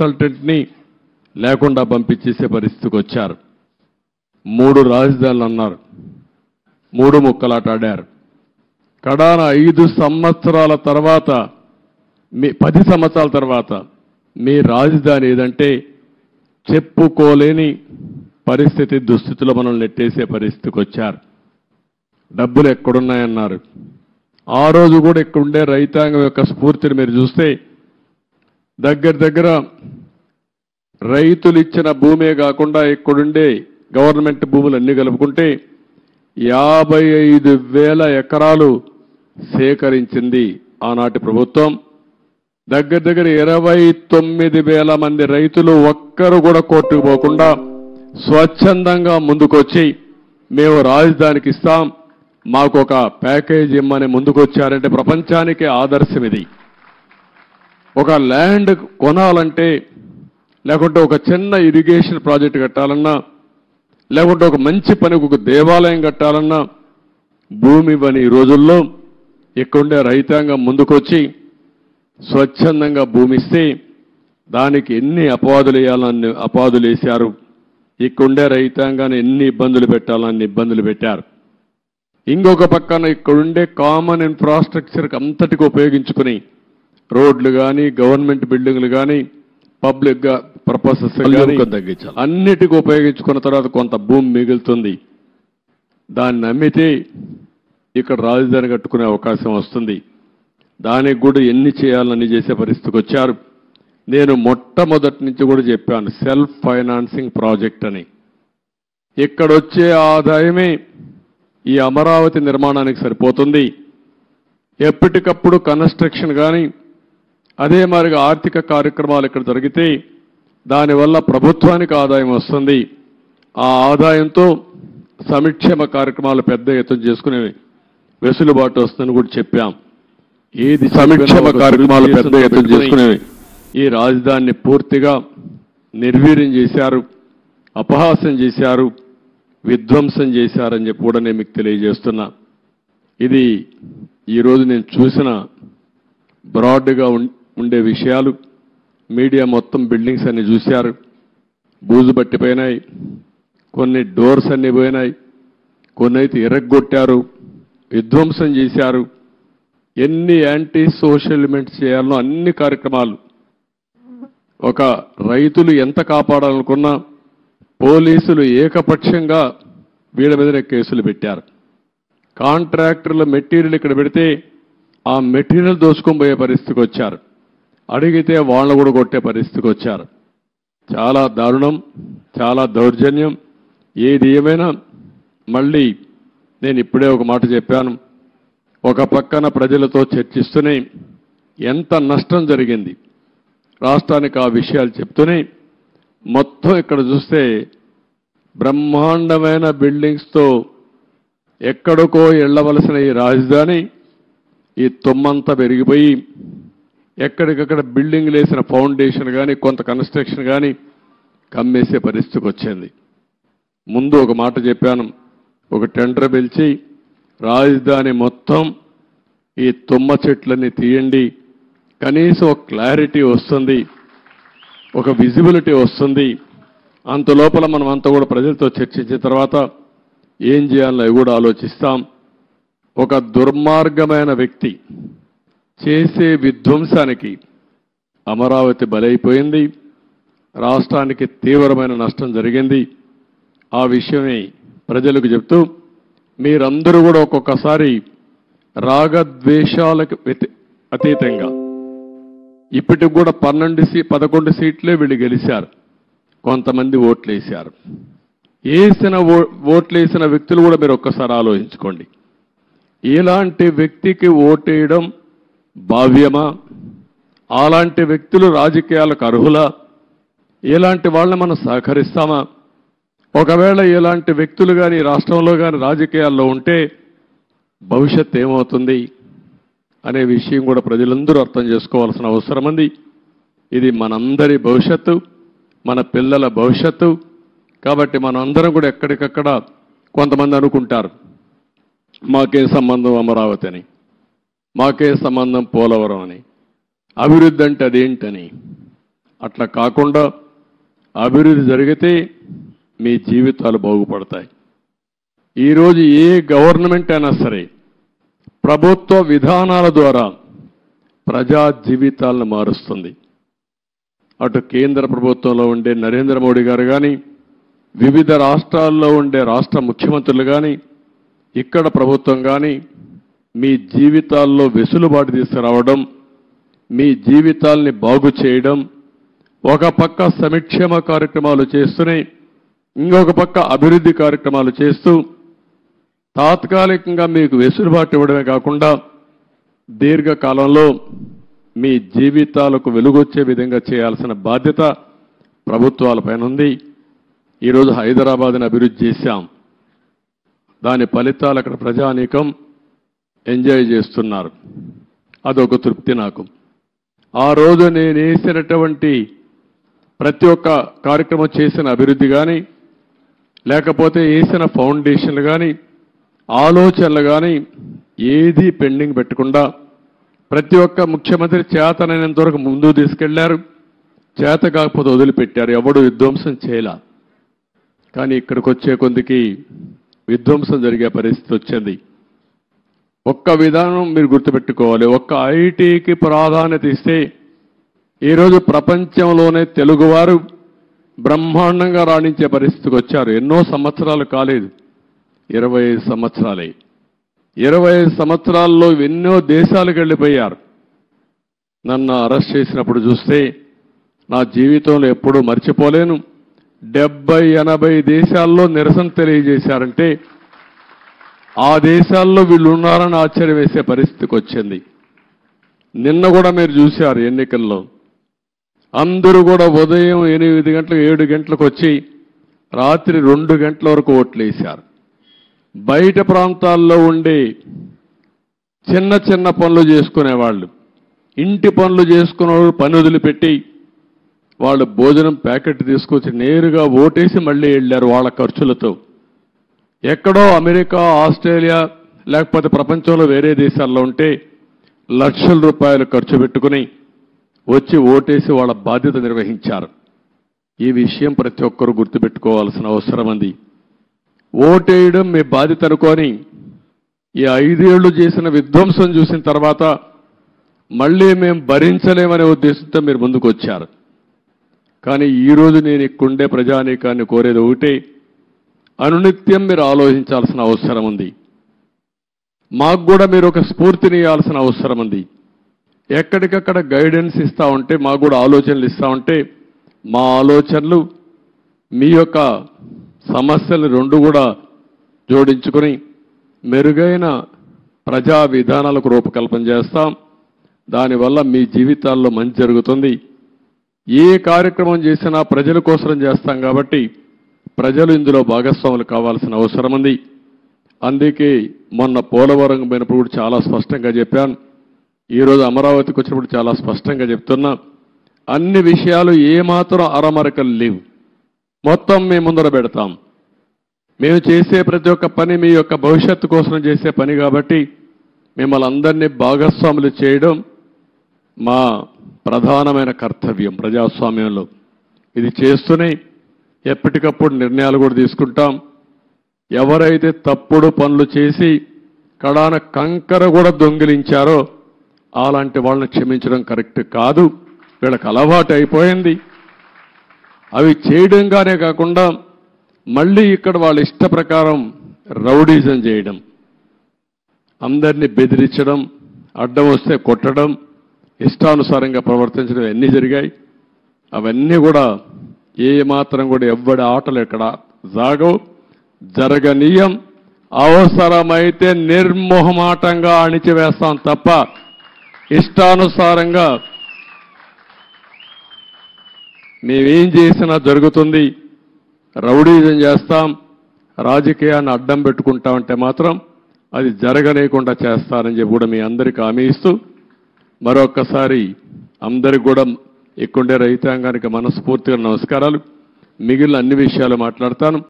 కన్సల్టెంట్ని లేకుండా పంపించేసే పరిస్థితికి వచ్చారు. మూడు రాజధానులు అన్నారు. మూడు ముక్కలాటాడారు కడాన ఐదు సంవత్సరాల తర్వాత మీ పది సంవత్సరాల తర్వాత మీ రాజధాని ఏదంటే చెప్పుకోలేని పరిస్థితి దుస్థితిలో మనం నెట్టేసే పరిస్థితికి వచ్చారు. డబ్బులు ఎక్కడున్నాయన్నారు. ఆ రోజు కూడా ఇక్కడ ఉండే రైతాంగం యొక్క స్ఫూర్తిని మీరు చూస్తే దగ్గర దగ్గర రైతులు ఇచ్చిన భూమే కాకుండా ఇక్కడుండే గవర్నమెంట్ భూములు అన్ని కలుపుకుంటే యాభై ఐదు వేల ఎకరాలు సేకరించింది ఆనాటి ప్రభుత్వం. దగ్గర దగ్గర ఇరవై తొమ్మిది వేల మంది రైతులు ఒక్కరు కూడా కోర్టుకు పోకుండా స్వచ్ఛందంగా ముందుకొచ్చి మేము రాజధానికి ఇస్తాం మాకు ఒక ప్యాకేజ్ ఇమ్మని ముందుకొచ్చారంటే ప్రపంచానికి ఆదర్శం ఇది. ఒక ల్యాండ్ కొనాలంటే లేకుంటే ఒక చిన్న ఇరిగేషన్ ప్రాజెక్ట్ కట్టాలన్నా లేకుంటే ఒక మంచి పనికి ఒక దేవాలయం కట్టాలన్నా భూమి ఇవ్వని ఈ రోజుల్లో ఇక్కడుండే రైతాంగం ముందుకొచ్చి స్వచ్ఛందంగా భూమి ఇస్తే దానికి ఎన్ని అపవాదులు వేయాలని అపవాదులు వేశారు ఇక్కడుండే రైతాంగాన్ని ఎన్ని ఇబ్బందులు పెట్టాలని ఇబ్బందులు పెట్టారు. ఇంకొక పక్కన ఇక్కడుండే కామన్ ఇన్ఫ్రాస్ట్రక్చర్కి అంతటికి ఉపయోగించుకుని రోడ్లు కానీ గవర్నమెంట్ బిల్డింగ్లు కానీ పబ్లిక్ పర్పసెస్ తగ్గించాలి. అన్నిటికీ ఉపయోగించుకున్న తర్వాత కొంత భూమి మిగులుతుంది. దాన్ని అమ్మితే ఇక్కడ రాజధాని కట్టుకునే అవకాశం వస్తుంది. దానికి కూడా ఎన్ని చేయాలని చేసే పరిస్థితికి వచ్చారు. నేను మొట్టమొదటి నుంచి కూడా చెప్పాను సెల్ఫ్ ఫైనాన్సింగ్ ప్రాజెక్ట్ అని. ఇక్కడ వచ్చే ఆదాయమే ఈ అమరావతి నిర్మాణానికి సరిపోతుంది. ఎప్పటికప్పుడు కన్స్ట్రక్షన్ కానీ అదే మాదిరిగా ఆర్థిక కార్యక్రమాలు ఇక్కడ జరిగితే దానివల్ల ప్రభుత్వానికి ఆదాయం వస్తుంది. ఆ ఆదాయంతో సంక్షేమ కార్యక్రమాలు పెద్ద ఎత్తున చేసుకునే వెసులుబాటు వస్తుందని కూడా చెప్పాం. ఏది సంక్షేమ కార్యక్రమాలు పెద్ద ఎత్తున చేసుకునే ఈ రాజధానిని పూర్తిగా నిర్వీర్యం చేశారు అపహాస్యం చేశారు విధ్వంసం చేశారని చెప్పి కూడా నేను మీకు తెలియజేస్తున్నా. ఇది ఈరోజు నేను చూసిన బ్రాడ్గా ఉం- ఉండే విషయాలు మీడియా మొత్తం బిల్డింగ్స్ అన్ని చూశారు. బూజు పట్టిపోయినాయి కొన్ని డోర్స్ అన్ని పోయినాయి. కొన్ని అయితే ఇరగ్గొట్టారు విధ్వంసం చేశారు. ఎన్ని యాంటీ సోషల్ ఎలిమెంట్స్ చేయాలనో అన్ని కార్యక్రమాలు. ఒక రైతులు ఎంత కాపాడాలనుకున్నా పోలీసులు ఏకపక్షంగా వీళ్ళ మీదనే కేసులు పెట్టారు. కాంట్రాక్టర్ల మెటీరియల్ ఇక్కడ పెడితే ఆ మెటీరియల్ దోచుకొని పోయే పరిస్థితికి వచ్చారు. అడిగితే వాళ్ళని కూడా కొట్టే పరిస్థితికి వచ్చారు. చాలా దారుణం చాలా దౌర్జన్యం. ఏది ఏమైనా మళ్ళీ నేను ఇప్పుడే ఒక మాట చెప్పాను. ఒక పక్కన ప్రజలతో చర్చిస్తూనే ఎంత నష్టం జరిగింది. రాష్ట్రానికి ఆ విషయాలు చెప్తూనే మొత్తం ఇక్కడ చూస్తే బ్రహ్మాండమైన బిల్డింగ్స్తో ఎక్కడికో వెళ్ళవలసిన ఈ రాజధాని ఈ తుమ్మంతా పెరిగిపోయి ఎక్కడికక్కడ బిల్డింగ్లు వేసిన ఫౌండేషన్ కానీ కొంత కన్స్ట్రక్షన్ కానీ కమ్మేసే పరిస్థితికి వచ్చింది. ముందు ఒక మాట చెప్పాను. ఒక టెండర్ పిలిచి రాజధాని మొత్తం ఈ తుమ్మ చెట్లన్నీ తీయండి. కనీసం ఒక క్లారిటీ వస్తుంది. ఒక విజిబిలిటీ వస్తుంది. అంత లోపల మనం అంతా కూడా ప్రజలతో చర్చించిన తర్వాత ఏం చేయాలో కూడా ఆలోచిస్తాం. ఒక దుర్మార్గమైన వ్యక్తి చేసే విధ్వంసానికి అమరావతి బలైపోయింది. రాష్ట్రానికి తీవ్రమైన నష్టం జరిగింది. ఆ విషయమే ప్రజలకు చెప్తూ మీరందరూ కూడా ఒక్కొక్కసారి రాగద్వేషాలకు అతీతంగా. ఇప్పటికి కూడా పన్నెండు సీ పదకొండు సీట్లే వీళ్ళు గెలిచారు. కొంతమంది ఓట్లేశారు. వేసిన ఓ ఓట్లేసిన వ్యక్తులు కూడా మీరు ఒక్కసారి ఆలోచించుకోండి. ఇలాంటి వ్యక్తికి ఓటేయడం భావ్యమా? అలాంటి వ్యక్తులు రాజకీయాలకు అర్హులా? ఇలాంటి వాళ్ళని మనం సహకరిస్తామా? ఒకవేళ ఇలాంటి వ్యక్తులు కానీ రాష్ట్రంలో కానీ రాజకీయాల్లో ఉంటే భవిష్యత్ ఏమవుతుంది అనే విషయం కూడా ప్రజలందరూ అర్థం చేసుకోవాల్సిన అవసరం ఉంది. ఇది మనందరి భవిష్యత్తు మన పిల్లల భవిష్యత్తు. కాబట్టి మనందరం కూడా ఎక్కడికక్కడ కొంతమంది అనుకుంటారు. మాకే సంబంధం అమరావతి అని? మాకే సంబంధం పోలవరం అని. అభివృద్ధి అంటే అదేంటని. అట్లా కాకుండా అభివృద్ధి జరిగితే మీ జీవితాలు బాగుపడతాయి. ఈరోజు ఏ గవర్నమెంట్ అయినా సరే ప్రభుత్వ విధానాల ద్వారా ప్రజా జీవితాలను మారుస్తుంది. అటు కేంద్ర ప్రభుత్వంలో ఉండే నరేంద్ర మోడీ గారు కానీ వివిధ రాష్ట్రాల్లో ఉండే రాష్ట్ర ముఖ్యమంత్రులు కానీ ఇక్కడ ప్రభుత్వం కానీ మీ జీవితాల్లో వెసులుబాటు తీసుకురావడం మీ జీవితాల్ని బాగు చేయడం ఒక పక్క సంక్షేమ కార్యక్రమాలు చేస్తూనే ఇంకొక పక్క అభివృద్ధి కార్యక్రమాలు చేస్తూ తాత్కాలికంగా మీకు వెసులుబాటు ఇవ్వడమే కాకుండా దీర్ఘకాలంలో మీ జీవితాలకు వెలుగొచ్చే విధంగా చేయాల్సిన బాధ్యత ప్రభుత్వాలపైన ఉంది. ఈరోజు హైదరాబాద్ని అభివృద్ధి చేశాం. దాని ఫలితాలు అక్కడ ప్రజానీకం ఎంజాయ్ చేస్తున్నారు. అదొక తృప్తి నాకు. ఆ రోజు నేను వేసినటువంటి ప్రతి ఒక్క కార్యక్రమం చేసిన అభివృద్ధి కానీ లేకపోతే వేసిన ఫౌండేషన్లు కానీ ఆలోచనలు కానీ ఏది పెండింగ్ పెట్టకుండా ప్రతి ఒక్క ముఖ్యమంత్రి చేతనైనంత వరకు ముందు తీసుకెళ్ళారు. చేత కాకపోతే వదిలిపెట్టారు. ఎవడు విధ్వంసం చేయలా. కానీ ఇక్కడికి వచ్చే కొద్దికి విధ్వంసం జరిగే పరిస్థితి వచ్చింది. ఒక్క విధానం మీరు గుర్తుపెట్టుకోవాలి. ఒక్క ఐటీకి ప్రాధాన్యత ఇస్తే ఈరోజు ప్రపంచంలోనే తెలుగువారు బ్రహ్మాండంగా రాణించే పరిస్థితికి వచ్చారు. ఎన్నో సంవత్సరాలు కాలేదు. ఇరవై ఐదు సంవత్సరాలే. ఇరవై ఐదు సంవత్సరాల్లో ఎన్నో దేశాలకు వెళ్ళిపోయారు. నన్ను అరెస్ట్ చేసినప్పుడు చూస్తే నా జీవితంలో ఎప్పుడూ మర్చిపోలేను. డెబ్బై ఎనభై దేశాల్లో నిరసన తెలియజేశారంటే ఆ దేశాల్లో వీళ్ళు ఉన్నారని ఆశ్చర్యం వేసే పరిస్థితికి వచ్చింది. నిన్న కూడా మీరు చూశారు ఎన్నికల్లో. అందరూ కూడా ఉదయం ఎనిమిది గంటలకు ఏడు గంటలకు వచ్చి రాత్రి రెండు గంటల వరకు ఓట్లు వేశారు. బయట ప్రాంతాల్లో ఉండే చిన్న చిన్న పనులు చేసుకునేవాళ్ళు. ఇంటి పనులు చేసుకునే వాళ్ళు పని వదిలిపెట్టి వాళ్ళు భోజనం ప్యాకెట్ తీసుకొచ్చి నేరుగా ఓటేసి మళ్ళీ వెళ్ళారు వాళ్ళ ఖర్చులతో. ఎక్కడో అమెరికా ఆస్ట్రేలియా లేకపోతే ప్రపంచంలో వేరే దేశాల్లో ఉంటే లక్షల రూపాయలు ఖర్చు పెట్టుకుని వచ్చి ఓటేసి వాళ్ళ బాధ్యత నిర్వహించారు. ఈ విషయం ప్రతి ఒక్కరూ గుర్తుపెట్టుకోవాల్సిన అవసరం ఉంది. ఓటేయడం మీ బాధ్యత అనుకొని ఈ ఐదేళ్ళు చేసిన విధ్వంసం చూసిన తర్వాత మళ్ళీ మేము భరించలేమనే ఉద్దేశంతో మీరు ముందుకు వచ్చారు కానీ ఈరోజు నేను ఇక్కడుండే ప్రజానీకాన్ని కోరేది ఒకటే అనునిత్యం మీరు ఆలోచించాల్సిన అవసరం ఉంది. మాకు కూడా మీరు ఒక స్ఫూర్తిని ఇవ్వాల్సిన అవసరం ఉంది. ఎక్కడికక్కడ గైడెన్స్ ఇస్తా ఉంటే మాకు కూడా ఆలోచనలు ఇస్తూ ఉంటే మా ఆలోచనలు మీ యొక్క సమస్యలు రెండు కూడా జోడించుకొని మెరుగైన ప్రజా విధానాలకు రూపకల్పన చేస్తాం. దానివల్ల మీ జీవితాల్లో మంచి జరుగుతుంది. ఏ కార్యక్రమం చేసినా ప్రజల కోసం చేస్తాం కాబట్టి ప్రజలు ఇందులో భాగస్వాములు కావాల్సిన అవసరం ఉంది. అందుకే మొన్న పోలవరం పోయినప్పుడు కూడా చాలా స్పష్టంగా చెప్పాను. ఈరోజు అమరావతికి వచ్చినప్పుడు చాలా స్పష్టంగా చెప్తున్నా. అన్ని విషయాలు ఏమాత్రం అరమరకలు లేవు. మొత్తం మేము ముందర పెడతాం. మేము చేసే ప్రతి ఒక్క పని మీ యొక్క భవిష్యత్తు కోసం చేసే పని కాబట్టి మిమ్మల్ని అందరినీ భాగస్వాములు చేయడం మా ప్రధానమైన కర్తవ్యం ప్రజాస్వామ్యంలో. ఇది చేస్తూనే ఎప్పటికప్పుడు నిర్ణయాలు కూడా తీసుకుంటాం. ఎవరైతే తప్పుడు పనులు చేసి కడాన కంకర కూడా దొంగిలించారో అలాంటి వాళ్ళని క్షమించడం కరెక్ట్ కాదు. వీళ్ళకి అలవాటు అయిపోయింది. అవి చేయడంగానే కాకుండా మళ్ళీ ఇక్కడ వాళ్ళ ఇష్ట ప్రకారం రౌడీజం చేయడం అందరినీ బెదిరించడం అడ్డం వస్తే కొట్టడం ఇష్టానుసారంగా ప్రవర్తించడం అన్నీ జరిగాయి. అవన్నీ కూడా ఏ మాత్రం కూడా ఎవ్వడి ఆటలు ఎక్కడ జాగవు జరగనీయం. అవసరమైతే నిర్మోహమాటంగా అణిచివేస్తాం తప్ప ఇష్టానుసారంగా మేమేం చేసినా జరుగుతుంది. రౌడీజం చేస్తాం. రాజకీయాన్ని అడ్డం పెట్టుకుంటామంటే మాత్రం అది జరగలేకుండా చేస్తారని చెప్పి కూడా మీ అందరికీ హామీ ఇస్తూ మరొక్కసారి అందరికి కూడా ఇక్కడే రైతాంగానికి మనస్ఫూర్తిగా నమస్కారాలు. మిగిలిన అన్ని విషయాలు మాట్లాడతాను.